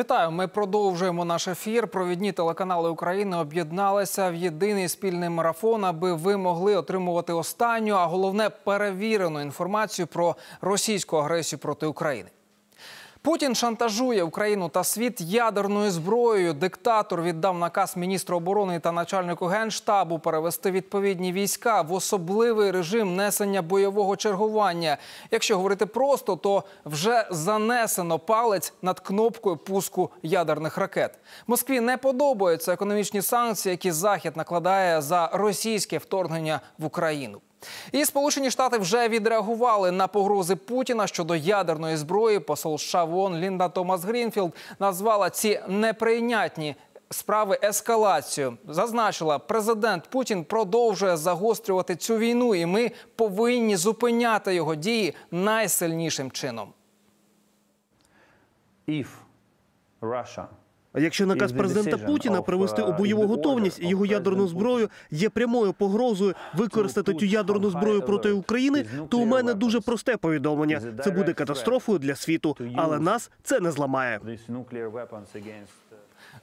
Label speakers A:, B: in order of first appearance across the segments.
A: Вітаю. Ми продовжуємо наш ефір. Провідні телеканали України об'єдналися в єдиний спільний марафон, аби ви могли отримувати останню, а головне перевірену інформацію про російську агресію проти України. Путін шантажує Україну та світ ядерною зброєю. Диктатор віддав наказ міністру оборони та начальнику генштабу перевести відповідні війська в особливий режим несення бойового чергування. Якщо говорити просто, то вже занесено палець над кнопкою пуску ядерних ракет. Москві не подобаються економічні санкції, які захід накладає за російське вторгнення в Україну. І Сполучені Штати вже відреагували на погрози Путіна щодо ядерної зброї. Посол США в ООН Лінда Томас Грінфілд назвала це неприйнятною спробою ескалації зазначила, президент Путін продовжує загострювати цю війну, і ми повинні зупиняти його дії найсильнішим чином.
B: if Russia
C: А Якщо наказ президента Путіна привести у
B: uh,
C: бойову готовність і його ядерну зброю є прямою погрозою використати цю ядерну зброю проти України, то у мене дуже просте повідомлення. Це буде катастрофою для світу, але нас це не зламає.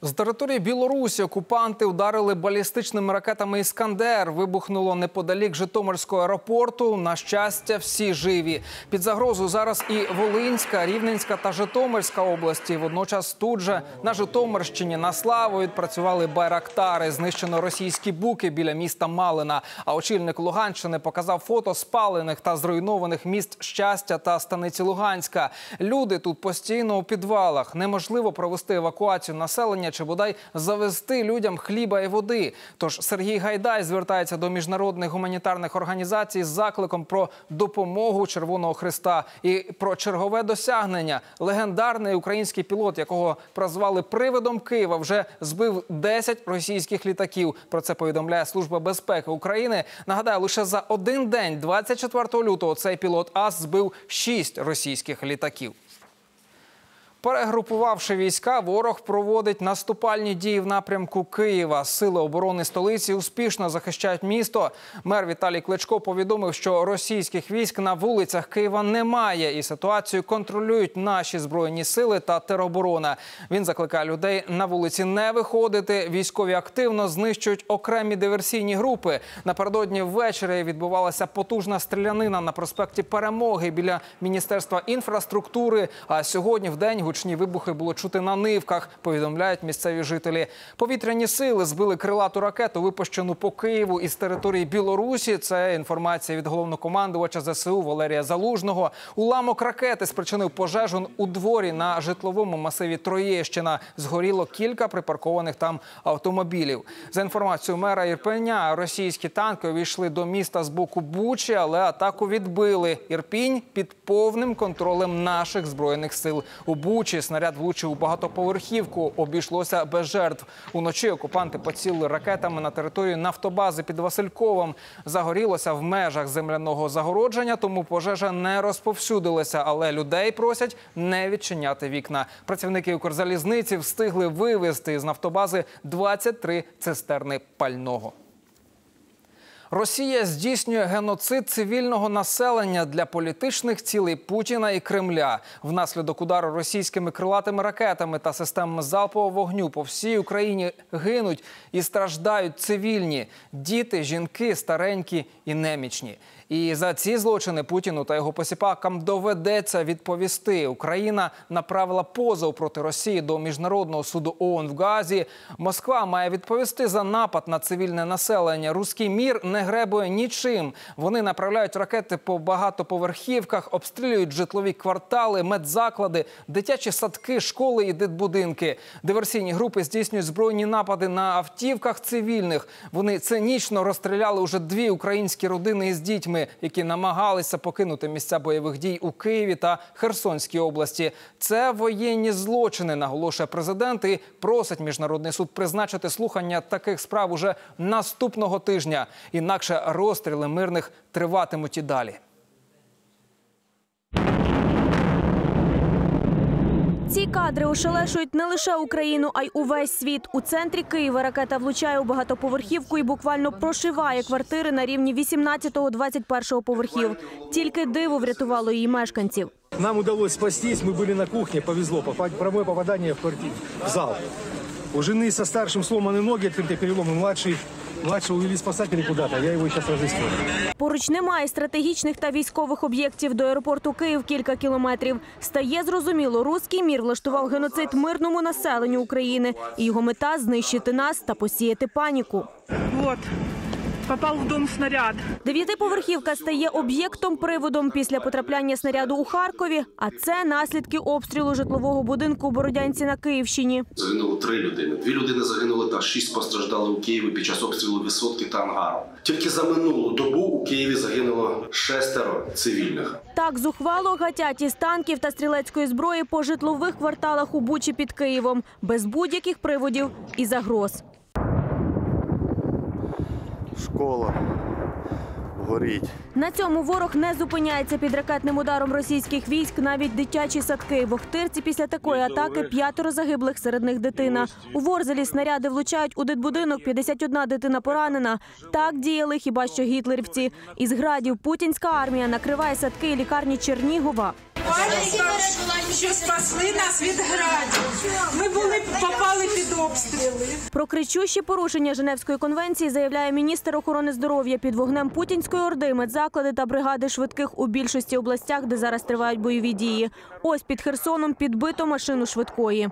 A: З території Білорусі окупанти ударили балістичними ракетами Іскандер. Вибухнуло неподалік Житомирського аеропорту. На щастя, всі живі. Під загрозою зараз і Волинська, Рівненська та Житомирська області. Водночас тут же на Житомирщині на славу відпрацювали байрактари. Знищено російські буки біля міста Малина. А очільник Луганщини показав фото спалених та зруйнованих міст щастя та станиці Луганська. Люди тут постійно у підвалах. Неможливо провести евакуацію населення чи бодай завести людям хліба і води. Тож Сергій Гайдай звертається до міжнародних гуманітарних організацій з закликом про допомогу Червоного Христа і про чергове досягнення. Легендарний український пілот, якого прозвали привидом Києва, вже збив 10 російських літаків. Про це повідомляє Служба безпеки України. Нагадаю, лише за один день, 24 лютого, цей пілот АС збив 6 російських літаків. Перегрупувавши війська, ворог проводить наступальні дії в напрямку Києва. Сили оборони столиці успішно захищають місто. Мер Віталій Кличко повідомив, що російських військ на вулицях Києва немає, і ситуацію контролюють наші збройні сили та тероборона. Він закликає людей на вулиці не виходити. Військові активно знищують окремі диверсійні групи. Напередодні ввечері відбувалася потужна стрілянина на проспекті Перемоги біля міністерства інфраструктури. А сьогодні в день гучні вибухи було чути на нивках. Повідомляють місцеві жителі. Повітряні сили збили крилату ракету, випущену по Києву із території Білорусі. Це інформація від головнокомандувача ЗСУ Валерія Залужного. Уламок ракети спричинив пожежу у дворі на житловому масиві Троєщина. Згоріло кілька припаркованих там автомобілів. За інформацією мера Ірпеня, російські танки увійшли до міста з боку Бучі, але атаку відбили. Ірпінь під повним контролем наших збройних сил. У Бучі снаряд влучив у багатоповерхівку. Обійшлося без жертв. Уночі окупанти поцілили ракетами на територію нафтобази під Васильковим. Загорілося в межах земляного загородження, тому пожежа не розповсюдилася. Але людей просять не відчиняти вікна. Працівники Укрзалізниці встигли вивезти з нафтобази 23 цистерни пального. Росія здійснює геноцид цивільного населення для політичних цілей Путіна і Кремля. Внаслідок удару російськими крилатими ракетами та системами залпового вогню по всій Україні гинуть і страждають цивільні діти, жінки, старенькі і немічні. І за ці злочини Путіну та його посіпакам доведеться відповісти. Україна направила позов проти Росії до міжнародного суду ООН в Газі. Москва має відповісти за напад на цивільне населення. Руський мір не гребує нічим. Вони направляють ракети по багатоповерхівках, обстрілюють житлові квартали, медзаклади, дитячі садки, школи і дитбудинки. Диверсійні групи здійснюють збройні напади на автівках цивільних. Вони цинічно розстріляли уже дві українські родини із дітьми, які намагалися покинути місця бойових дій у Києві та Херсонській області. Це воєнні злочини, наголошує президент і просить міжнародний суд призначити слухання таких справ уже наступного тижня. Інакше розстріли мирних триватимуть і далі.
D: Ці кадри ошелешують не лише Україну, а й увесь світ. У центрі Києва ракета влучає у багатоповерхівку і буквально прошиває квартири на рівні 18-21 поверхів. Тільки диво врятувало її мешканців.
E: Нам удалось спастись, мы были на кухне, повезло. Попа- Прямое попадание в, квартиру, в зал. У жены со старшим сломаны ноги, открытые переломы. Младший, младшего увели спасатели куда-то, я его сейчас разыскиваю.
D: Поруч немає стратегічних та військових об'єктів до аеропорту Київ кілька кілометрів. Стає зрозуміло, руський мір влаштував геноцид мирному населенню України. І його мета знищити нас та посіяти паніку.
F: Вот. Попал в дом снаряд.
D: Дев'ятиповерхівка стає об'єктом приводом після потрапляння снаряду у Харкові. А це наслідки обстрілу житлового будинку у Бородянці на Київщині.
G: Загинуло три людини. Дві людини загинули та шість постраждали у Києві під час обстрілу висотки та ангару. Тільки за минулу добу у Києві загинуло шестеро цивільних.
D: Так зухвало гатять із танків та стрілецької зброї по житлових кварталах у Бучі під Києвом, без будь-яких приводів і загроз.
H: Школа горить.
D: На цьому ворог не зупиняється під ракетним ударом російських військ. Навіть дитячі садки в Охтирці після такої атаки п'ятеро загиблих серед них дитина. У Ворзелі снаряди влучають у дитбудинок. 51 дитина поранена. Так діяли хіба що гітлерівці. Із градів путінська армія накриває садки і лікарні Чернігова.
F: Що спасли нас від градів. Ми були попали під обстріли.
D: Про кричущі порушення Женевської конвенції заявляє міністр охорони здоров'я під вогнем путінської орди, медзаклади та бригади швидких у більшості областях, де зараз тривають бойові дії. Ось під Херсоном підбито машину швидкої.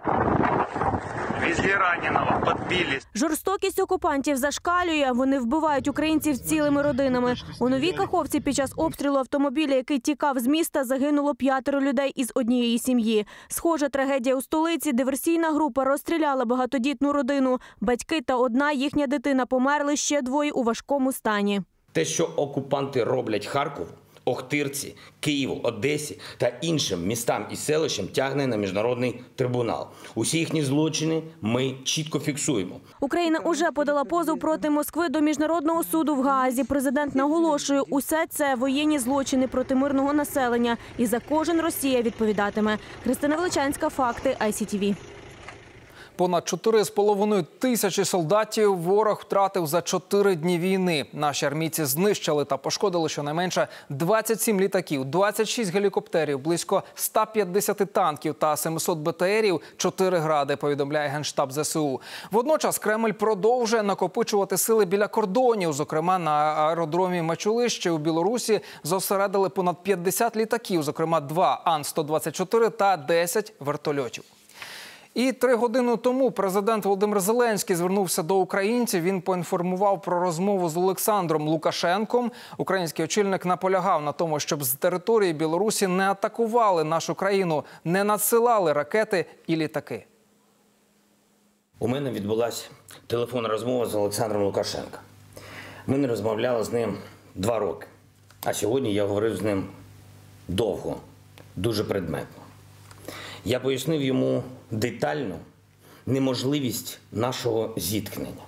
I: Везли раненого, подбили.
D: Жорстокість окупантів зашкалює. Вони вбивають українців цілими родинами. У новій каховці під час обстрілу автомобіля, який тікав з міста, загинуло п'ятеро людей із однієї сім'ї. Схожа трагедія у столиці. Диверсійна група розстріляла багатодітну родину. Батьки та одна їхня дитина померли ще двоє у важкому стані.
J: Те, що окупанти роблять Харкову, Охтирці, Києву, Одесі та іншим містам і селищам, тягне на міжнародний трибунал. Усі їхні злочини ми чітко фіксуємо.
D: Україна уже подала позов проти Москви до міжнародного суду в Гаазі. Президент наголошує, усе це воєнні злочини проти мирного населення, і за кожен Росія відповідатиме. Христина Величанська, факти ICTV.
A: Понад 4,5 тисячі солдатів ворог втратив за 4 дні війни. Наші армійці знищили та пошкодили щонайменше 27 літаків, 26 гелікоптерів, близько 150 танків та 700 БТРів, 4 гради, повідомляє Генштаб ЗСУ. Водночас Кремль продовжує накопичувати сили біля кордонів. Зокрема, на аеродромі Мачулище у Білорусі зосередили понад 50 літаків, зокрема два Ан-124 та 10 вертольотів. І три години тому президент Володимир Зеленський звернувся до українців. Він поінформував про розмову з Олександром Лукашенком. Український очільник наполягав на тому, щоб з території Білорусі не атакували нашу країну, не надсилали ракети і літаки.
J: У мене відбулася телефонна розмова з Олександром Лукашенком. Ми не розмовляли з ним два роки. А сьогодні я говорив з ним довго, дуже предметно. Я пояснив йому детально неможливість нашого зіткнення.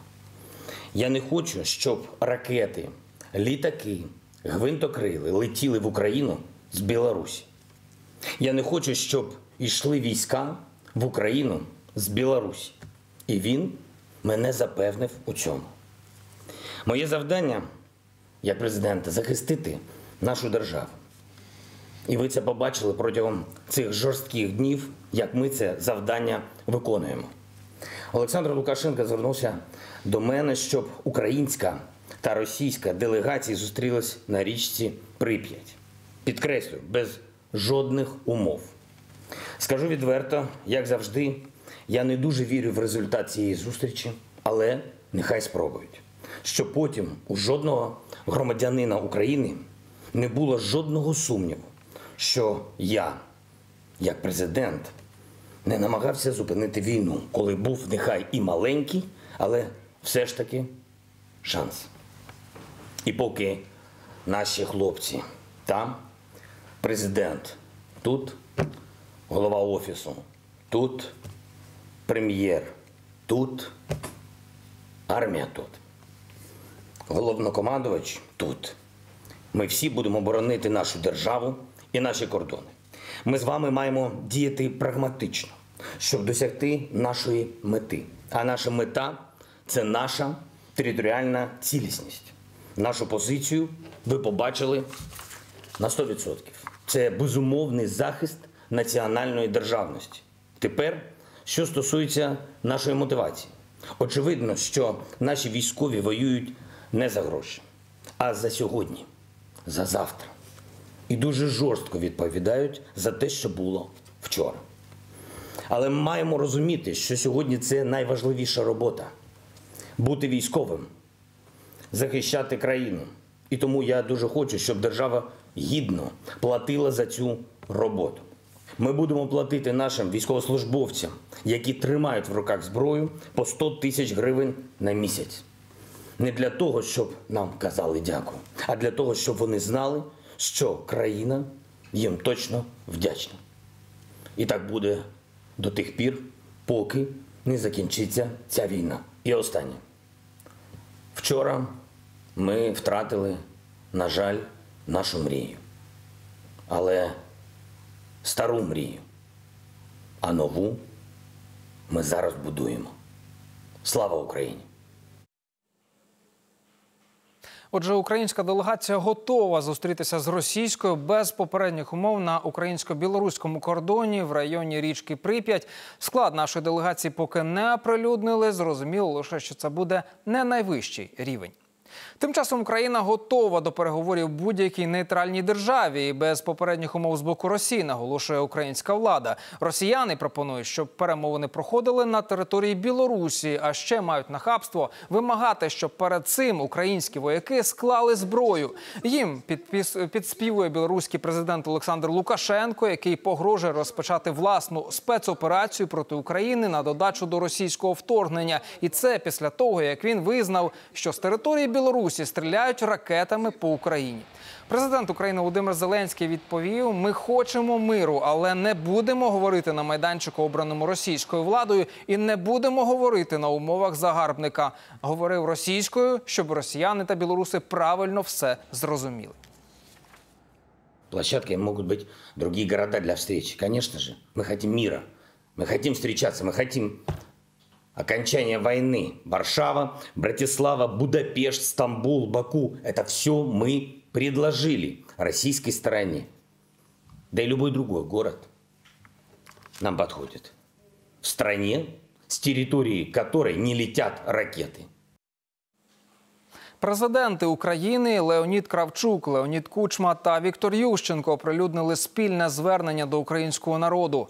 J: Я не хочу, щоб ракети, літаки, гвинтокрили летіли в Україну з Білорусі. Я не хочу, щоб йшли війська в Україну з Білорусі. І він мене запевнив у цьому. Моє завдання як президента захистити нашу державу. І ви це побачили протягом цих жорстких днів, як ми це завдання виконуємо. Олександр Лукашенко звернувся до мене, щоб українська та російська делегації зустрілись на річці Прип'ять. Підкреслю, без жодних умов. Скажу відверто, як завжди, я не дуже вірю в результат цієї зустрічі, але нехай спробують. Щоб потім у жодного громадянина України не було жодного сумніву, що я, як президент, не намагався зупинити війну, коли був нехай і маленький, але все ж таки шанс. І поки наші хлопці там, президент тут, голова офісу, тут прем'єр, тут армія тут, головнокомандувач тут. Ми всі будемо боронити нашу державу і наші кордони. Ми з вами маємо діяти прагматично, щоб досягти нашої мети. А наша мета це наша територіальна цілісність. Нашу позицію ви побачили на 100%. це безумовний захист національної державності. Тепер, що стосується нашої мотивації, очевидно, що наші військові воюють не за гроші, а за сьогодні, за завтра. І дуже жорстко відповідають за те, що було вчора. Але ми маємо розуміти, що сьогодні це найважливіша робота бути військовим, захищати країну. І тому я дуже хочу, щоб держава гідно платила за цю роботу. Ми будемо платити нашим військовослужбовцям, які тримають в руках зброю по 100 тисяч гривень на місяць. Не для того, щоб нам казали дякую, а для того, щоб вони знали, що країна їм точно вдячна. І так буде до тих пір, поки не закінчиться ця війна. І останнє. Вчора ми втратили, на жаль, нашу мрію. Але стару мрію, а нову ми зараз будуємо. Слава Україні!
A: Отже, українська делегація готова зустрітися з російською без попередніх умов на українсько-білоруському кордоні в районі річки Прип'ять. Склад нашої делегації поки не оприлюднили. Зрозуміло лише, що це буде не найвищий рівень. Тим часом Україна готова до переговорів будь-якій нейтральній державі і без попередніх умов з боку Росії, наголошує українська влада. Росіяни пропонують, щоб перемовини проходили на території Білорусі, а ще мають нахабство вимагати, щоб перед цим українські вояки склали зброю. Їм підпіс... підспівує білоруський президент Олександр Лукашенко, який погрожує розпочати власну спецоперацію проти України на додачу до російського вторгнення. І це після того, як він визнав, що з території Білорусі стріляють ракетами по Україні. Президент України Володимир Зеленський відповів: ми хочемо миру, але не будемо говорити на майданчику, обраному російською владою, і не будемо говорити на умовах загарбника. Говорив російською, щоб росіяни та білоруси правильно все зрозуміли.
J: Площадкой могут быть другие города для встречи. Конечно же, мы хотим мира. Мы хотим встречаться, мы хотим окончания войны. Варшава, Братислава, Будапешт, Стамбул, Баку. Это все мы предложили российской стороне. Да и любой другой город нам подходит. В стране, с территории которой не летят ракеты.
A: Президенти України Леонід Кравчук, Леонід Кучма та Віктор Ющенко оприлюднили спільне звернення до українського народу.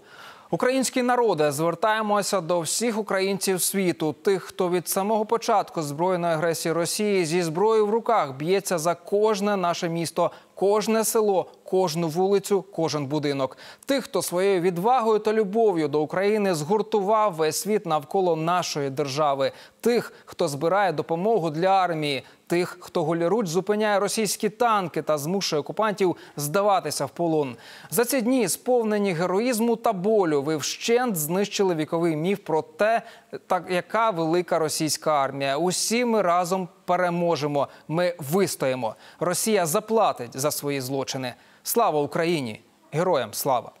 A: Українські народи, звертаємося до всіх українців світу, тих, хто від самого початку збройної агресії Росії зі зброєю в руках б'ється за кожне наше місто, кожне село, кожну вулицю, кожен будинок. Тих, хто своєю відвагою та любов'ю до України згуртував весь світ навколо нашої держави, тих, хто збирає допомогу для армії, тих, хто голіруч зупиняє російські танки та змушує окупантів здаватися в полон. За ці дні, сповнені героїзму та болю, ви вщент знищили віковий міф про те, так яка велика російська армія. Усі ми разом переможемо. Ми вистоїмо. Росія заплатить за свої злочини. Слава Україні! Героям слава!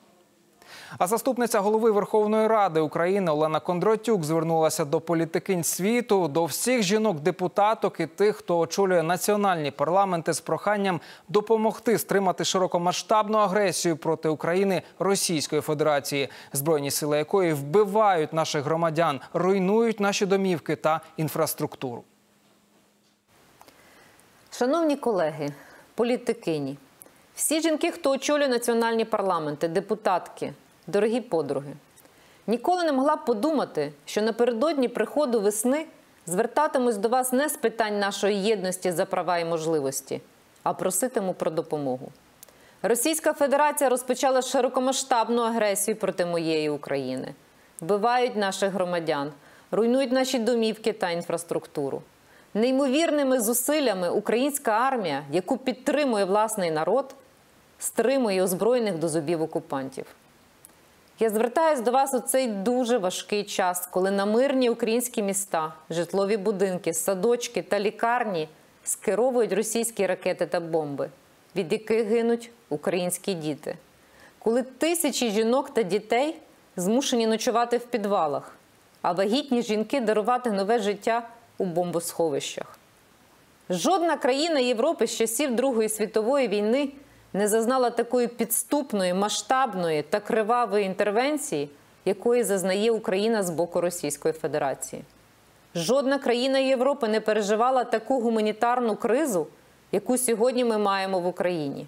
A: А заступниця голови Верховної Ради України Олена Кондратюк звернулася до політикинь світу, до всіх жінок-депутаток і тих, хто очолює національні парламенти з проханням допомогти стримати широкомасштабну агресію проти України Російської Федерації, збройні сили якої вбивають наших громадян, руйнують наші домівки та інфраструктуру.
K: Шановні колеги, політикині, всі жінки, хто очолює національні парламенти, депутатки, дорогі подруги, ніколи не могла б подумати, що напередодні приходу весни звертатимусь до вас не з питань нашої єдності за права і можливості, а проситиму про допомогу. Російська Федерація розпочала широкомасштабну агресію проти моєї України. Вбивають наших громадян, руйнують наші домівки та інфраструктуру. Неймовірними зусиллями українська армія, яку підтримує власний народ, стримує озброєних до зубів окупантів. Я звертаюся до вас у цей дуже важкий час, коли на мирні українські міста, житлові будинки, садочки та лікарні скеровують російські ракети та бомби, від яких гинуть українські діти. Коли тисячі жінок та дітей змушені ночувати в підвалах, а вагітні жінки дарувати нове життя у бомбосховищах. Жодна країна Європи з часів Другої світової війни не зазнала такої підступної, масштабної та кривавої інтервенції, якої зазнає Україна з боку Російської Федерації. Жодна країна Європи не переживала таку гуманітарну кризу, яку сьогодні ми маємо в Україні.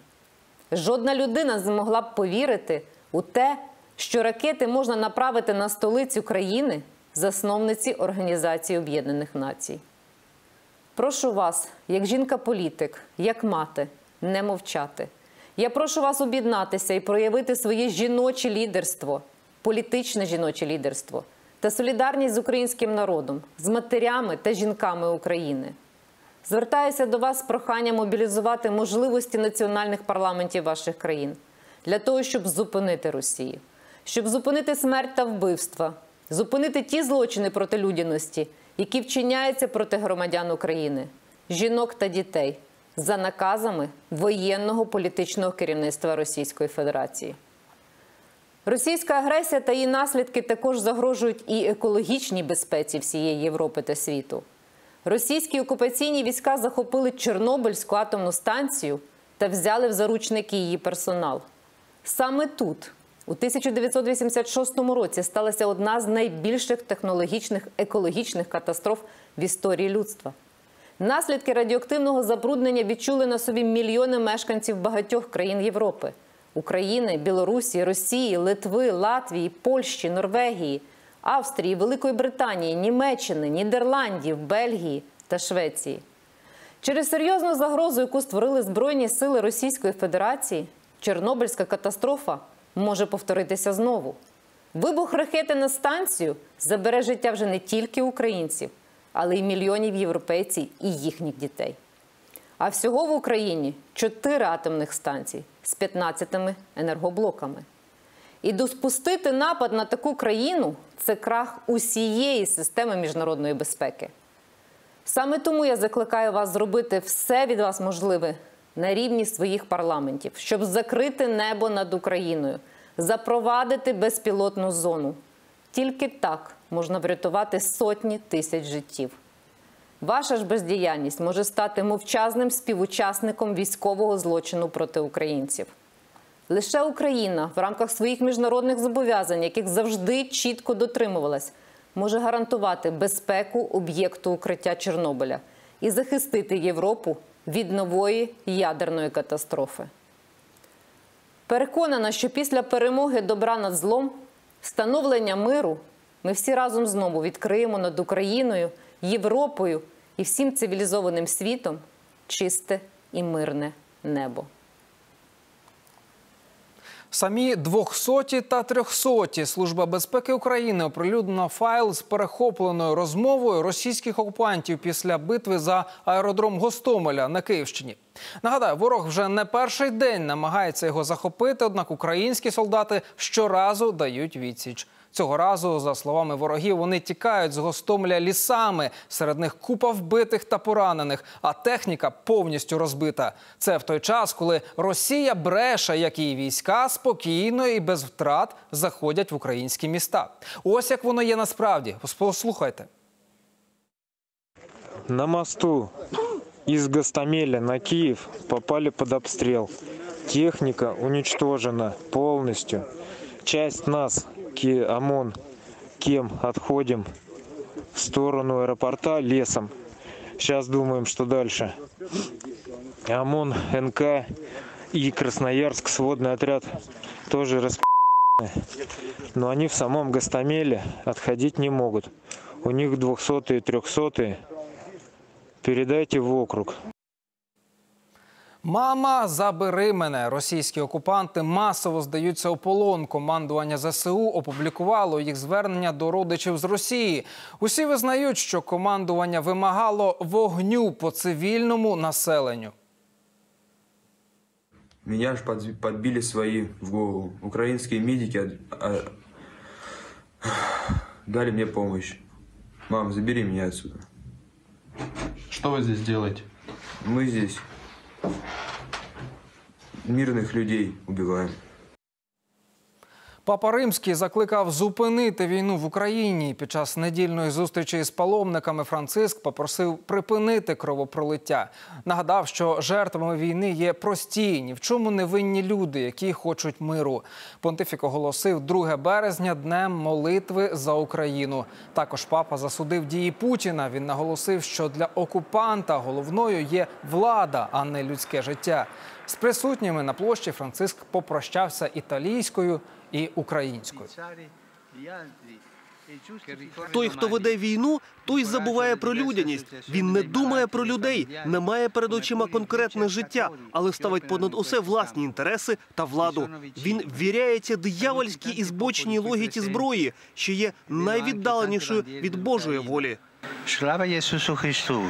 K: Жодна людина змогла б повірити у те, що ракети можна направити на столицю країни, засновниці Організації Об'єднаних Націй. Прошу вас, як жінка-політик, як мати, не мовчати. Я прошу вас об'єднатися і проявити своє жіноче лідерство, політичне жіноче лідерство та солідарність з українським народом, з матерями та жінками України. Звертаюся до вас з проханням мобілізувати можливості національних парламентів ваших країн для того, щоб зупинити Росію, щоб зупинити смерть та вбивства, зупинити ті злочини проти людяності, які вчиняються проти громадян України, жінок та дітей за наказами воєнного політичного керівництва Російської Федерації. Російська агресія та її наслідки також загрожують і екологічній безпеці всієї Європи та світу. Російські окупаційні війська захопили Чорнобильську атомну станцію та взяли в заручники її персонал. Саме тут, у 1986 році, сталася одна з найбільших технологічних екологічних катастроф в історії людства. Наслідки радіоактивного забруднення відчули на собі мільйони мешканців багатьох країн Європи: України, Білорусі, Росії, Литви, Латвії, Польщі, Норвегії, Австрії, Великої Британії, Німеччини, Нідерландів, Бельгії та Швеції. Через серйозну загрозу, яку створили Збройні сили Російської Федерації, Чорнобильська катастрофа може повторитися знову. Вибух ракети на станцію забере життя вже не тільки українців, але й мільйонів європейців і їхніх дітей. А всього в Україні 4 атомних станцій з 15 енергоблоками. І допустити напад на таку країну це крах усієї системи міжнародної безпеки. Саме тому я закликаю вас зробити все від вас можливе на рівні своїх парламентів, щоб закрити небо над Україною, запровадити безпілотну зону. Тільки так можна врятувати сотні тисяч життів. Ваша ж бездіяльність може стати мовчазним співучасником військового злочину проти українців. Лише Україна в рамках своїх міжнародних зобов'язань, яких завжди чітко дотримувалась, може гарантувати безпеку об'єкту укриття Чорнобиля і захистити Європу від нової ядерної катастрофи. Переконана, що після перемоги добра над злом, встановлення миру, ми всі разом знову відкриємо над Україною, Європою і всім цивілізованим світом чисте і мирне небо.
A: Самі 200 та 300 Служба безпеки України оприлюднила файл з перехопленою розмовою російських окупантів після битви за аеродром Гостомеля на Київщині. Нагадаю, ворог вже не перший день намагається його захопити, однак українські солдати щоразу дають відсіч. Цього разу, за словами ворогів, вони тікають з Гостомеля лісами. Серед них купа вбитих та поранених, а техніка повністю розбита. Це в той час, коли Росія бреше, як її війська спокійно і без втрат заходять в українські міста. Ось як воно є насправді. Послухайте.
L: На мосту из Гостомеля на Киев попали под обстрел. Техника уничтожена полностью. Часть нас, ОМОН, кем отходим в сторону аэропорта лесом. Сейчас думаем, что дальше. ОМОН, НК и Красноярск, сводный отряд, тоже расп... Но они в самом Гостомеле отходить не могут. У них 200 300 Передайте в округ.
A: Мама, забери мене. Російські окупанти масово здаються у полон. Командування ЗСУ опублікувало їх звернення до родичів з Росії. Усі визнають, що командування вимагало вогню по цивільному населенню.
M: Меня же подз- подбили свои в голову. Украинские медики а, а, дали мне помощь. Мам, забери меня отсюда.
N: Что вы здесь делаете?
M: Мы здесь мирных людей убиваем.
A: Папа Римський закликав зупинити війну в Україні. Під час недільної зустрічі з паломниками Франциск попросив припинити кровопролиття. Нагадав, що жертвами війни є прості, ні в чому не винні люди, які хочуть миру. Понтифік оголосив 2 березня днем молитви за Україну. Також папа засудив дії Путіна. Він наголосив, що для окупанта головною є влада, а не людське життя. З присутніми на площі Франциск попрощався італійською і українською.
C: Той, хто веде війну, той забуває про людяність. Він не думає про людей, не має перед очима конкретне життя, але ставить понад усе власні інтереси та владу. Він ввіряється диявольській і збочній логіці зброї, що є найвіддаленішою від Божої волі.
I: Слава Ісусу Христу!